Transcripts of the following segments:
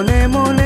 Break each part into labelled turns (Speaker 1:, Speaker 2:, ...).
Speaker 1: মনে মনে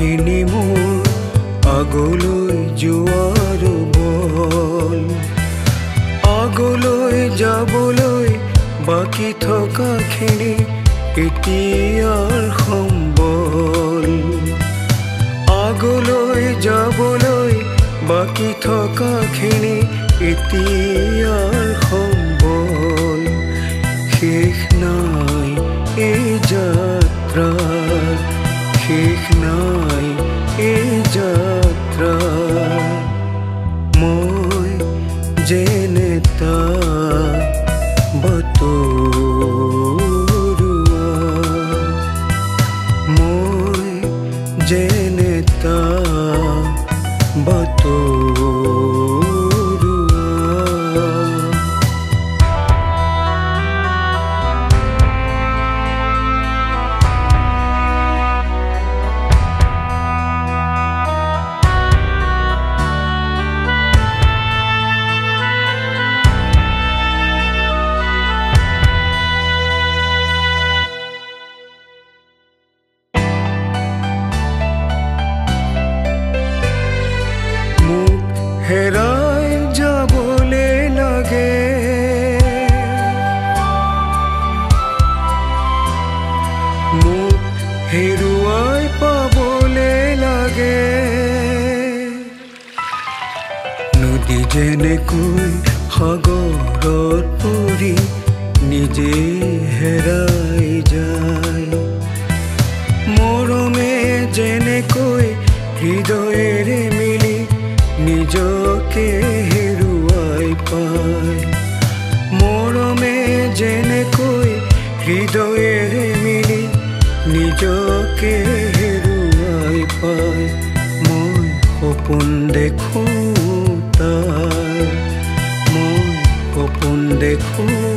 Speaker 1: অহাখিনি মোৰ আগলৈ যোৱাৰ বল। আগলৈ যাবলৈ বাকী থকাখিনি এতিয়াৰ সম্বল। আগলৈ যাবলৈ বাকী থকাখিনি এতিয়াৰ সম্বল। শেষ নাই এই যাত্ৰা শেষ নাই যাত্ৰা মই তাক বতৰুৱা। মই যেনে তাক নিজকে হেরুয়াই পায় মৰমে যেনেকৈ হৃদয়ের মিলি নিজকে হেরুয়াই পায় মই সপোন দেখো তাই মই সপোন দেখোঁ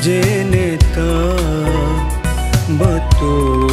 Speaker 1: मुझे नेता बतू।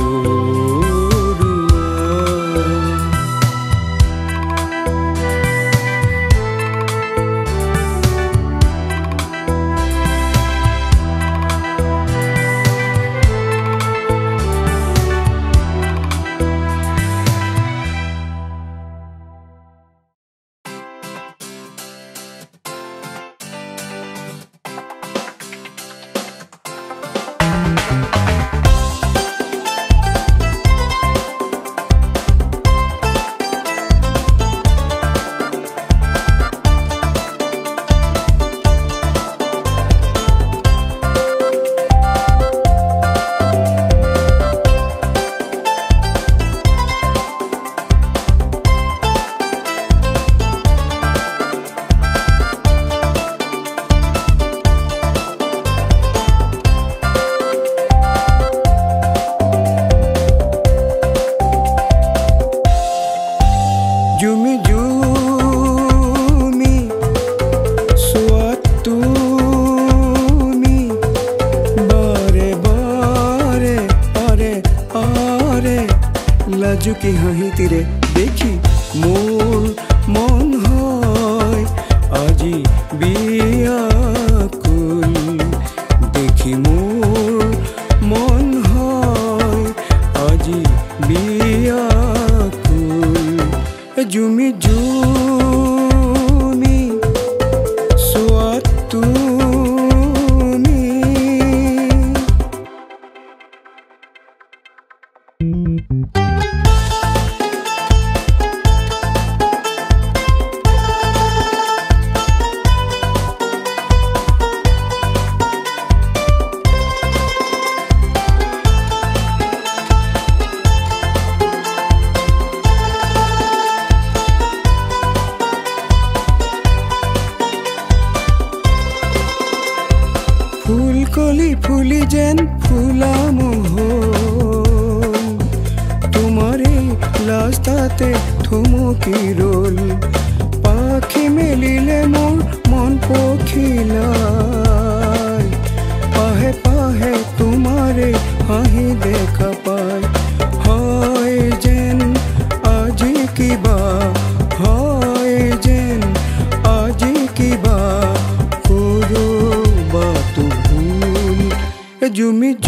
Speaker 1: যেন ফুলাম তোমারে লাস্তাতে থমকি রোল। পাখি মেলিলে মোর মন পখিলায় you meet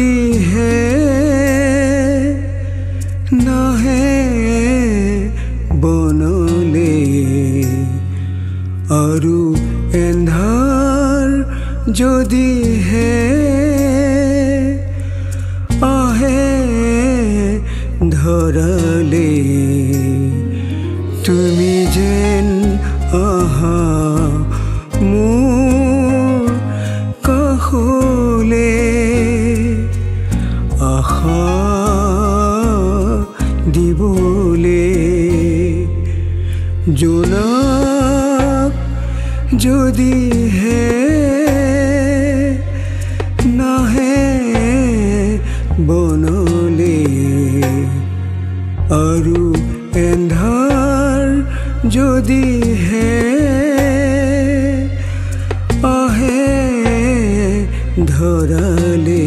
Speaker 1: যদি হে নাহে বনলে আৰু এন্ধাৰ যদি হে আহে ধৰালে তুমি যেন যদি হে নাহে বনলে আৰু এন্ধাৰ যদি হে আহে ধৰালে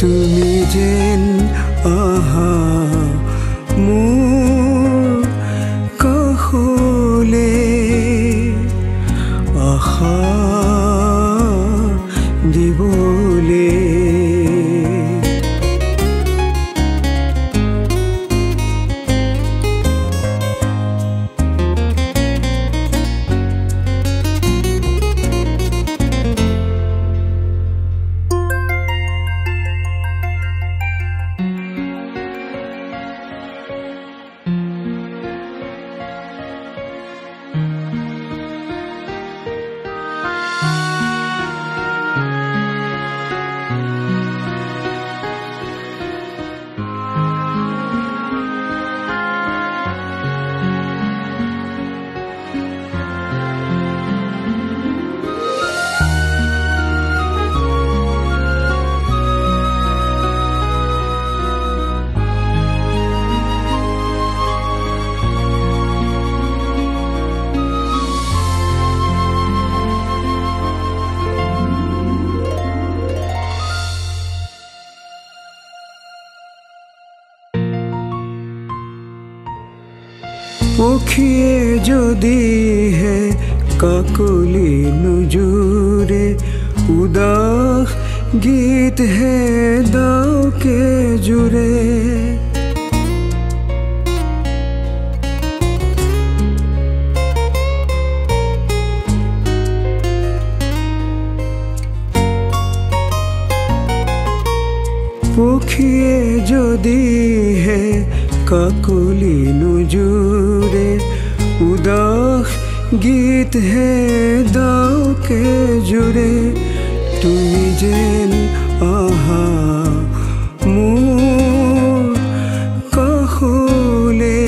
Speaker 1: তুমি যেন আহা মোৰ পক্ষিয়ে যদি হে কাকলি নুজুরে উদাস গীত হে দাওকে জুড়ে পখিয়ে যদি হে কাকলি নুজুরে গীত হে দাওকে জুড়ে তুমি যেন আহা মোৰ কাষলে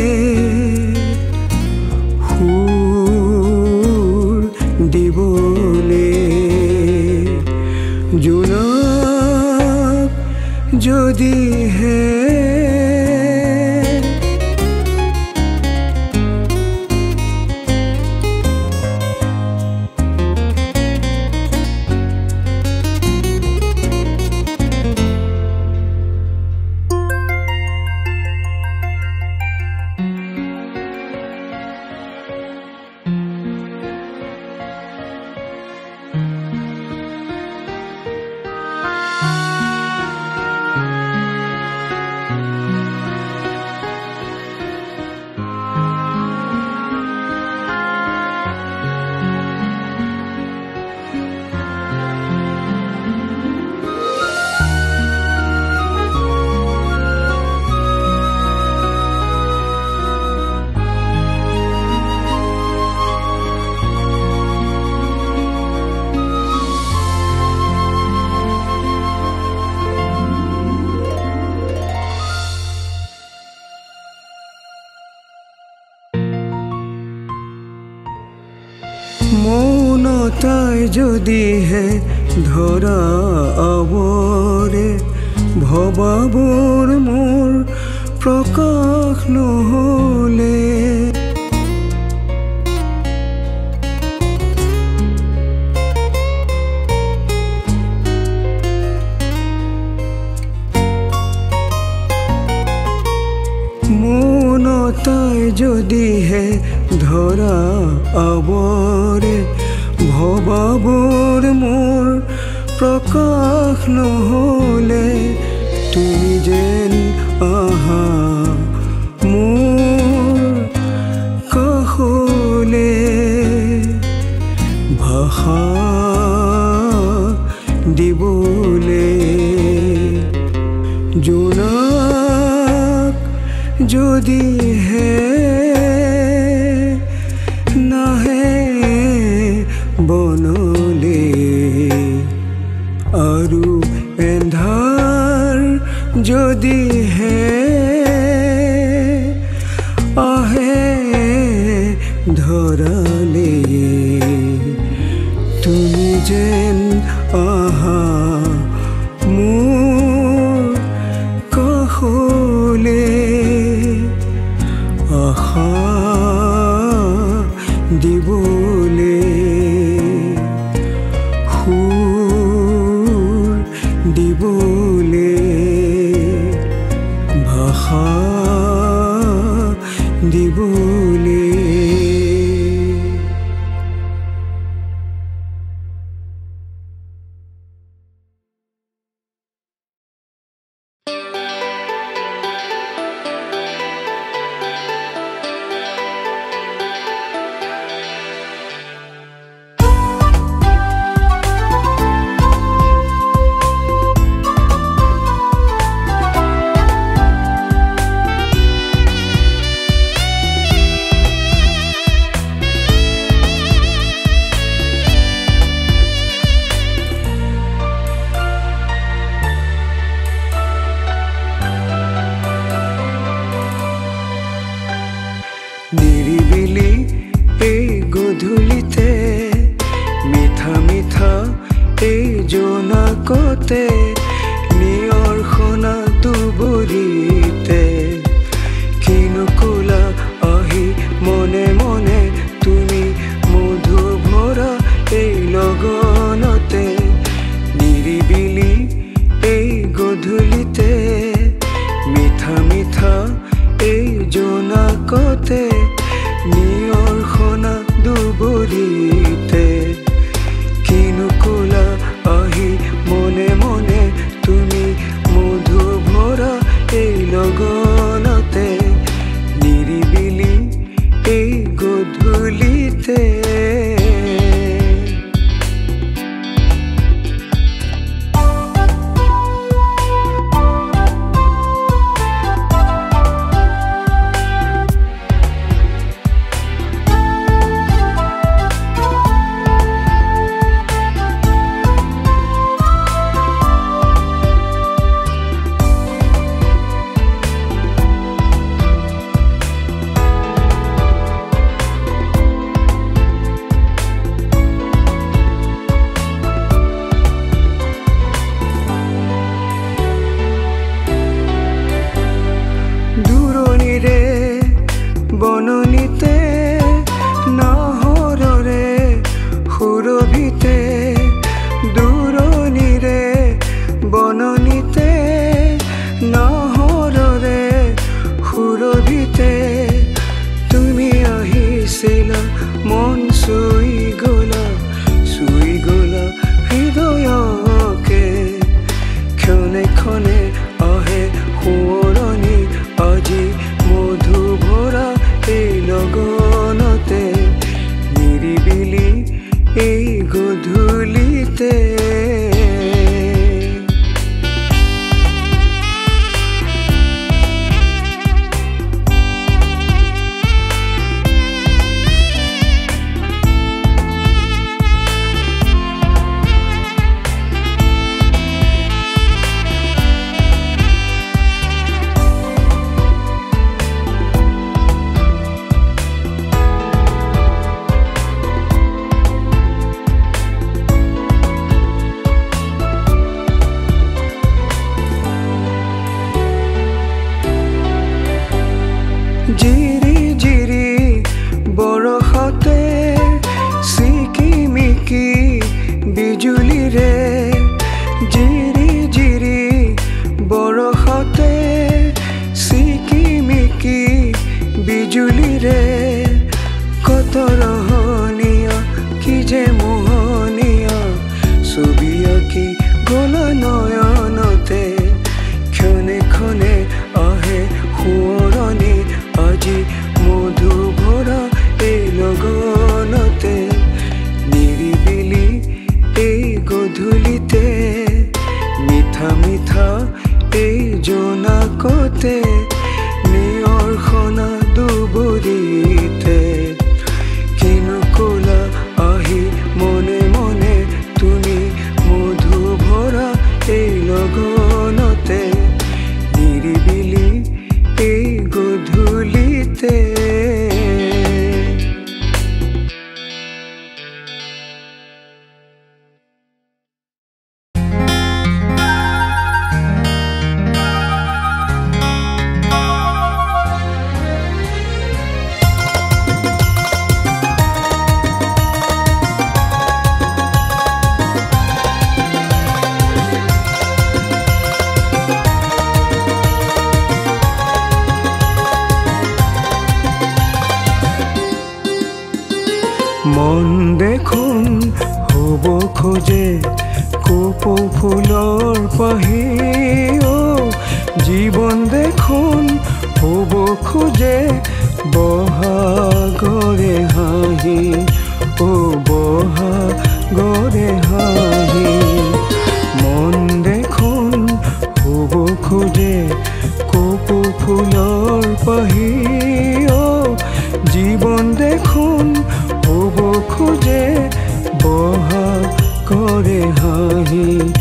Speaker 1: সুৰ দিবলে জোনাক যদি হে মৌনতাই যদি হে ধরা আবরে ভবাবোৰ মোৰ প্ৰকাশ নহলে নহলে তুমি যেন আহা মোৰ কাষলে ভাষা দিবলে। জোনাক যদি হে নাহে বনলে যদি হে আহে ধরলে তুমি যেন हाँ ही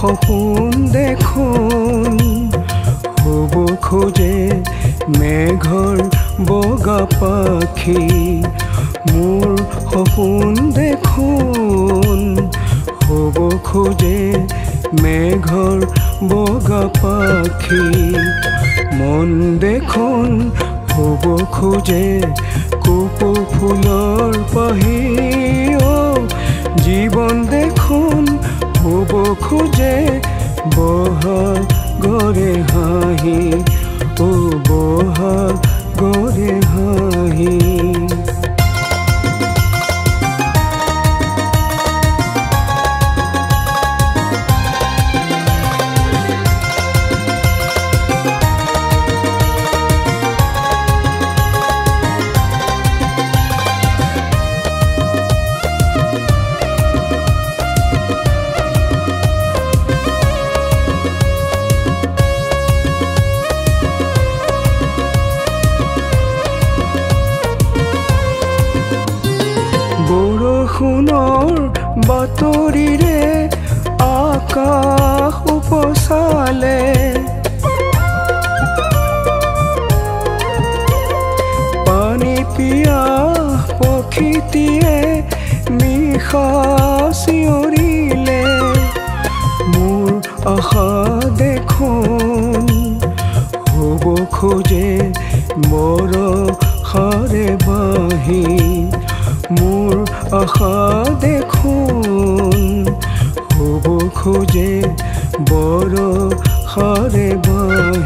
Speaker 1: সপোন দেখোন? হ'ব খোজে মেঘৰ বগা পাখী। মোৰ সপোন দেখোন। হ'ব খোজে মেঘৰ বগা পাখী। মন দেখোন হ'ব খোজে কপৌ ফুলৰ পাহি অ' জীৱন দেখোন ধুব খোঁজে বহ গরে হাহি ও বহ গরে হাহি বতৰিৰে আকাশ উপচালে। পানী পিয়া প্ৰকৃতিয়ে নিশা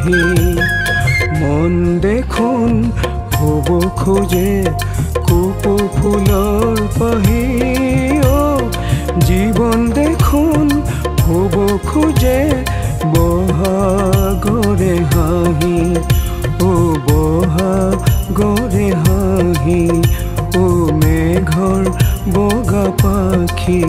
Speaker 1: নাহি মন দেখোন হ'ব খোজে কুকু ফুলৰ পাহি। অ জীৱন দেখোন হ'ব খোজে বহাগৰে হাঁহি। ও বহাগৰে হাঁহি। ও মেঘৰ বগা পাখি।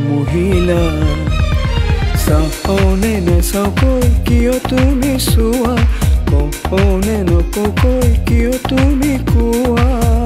Speaker 1: মহিলা। চাহনে নেচাওকৈ কিয় তুমি চোৱা? কওঁ নে কিয় তুমি কোৱা?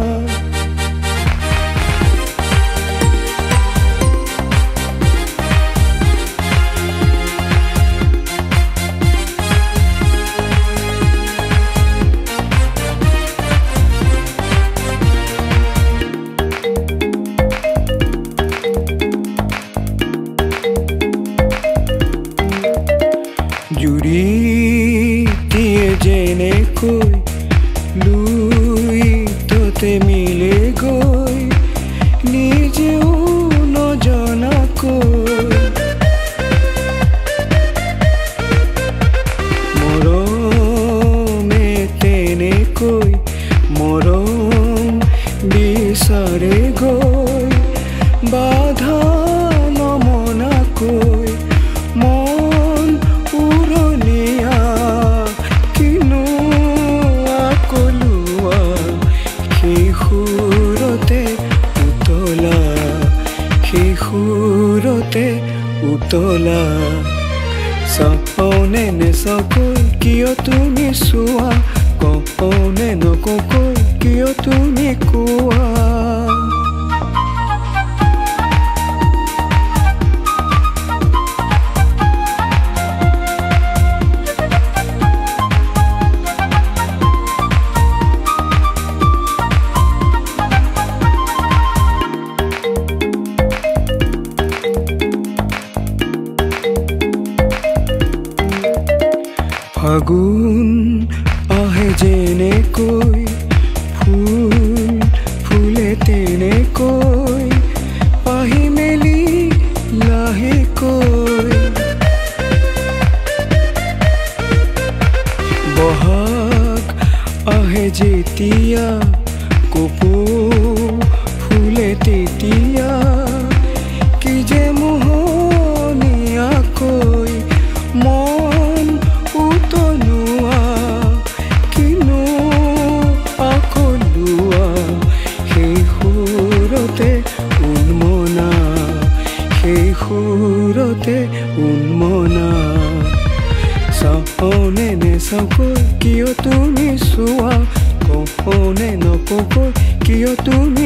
Speaker 1: জিতিয়া কপুর প্রিয় তুমি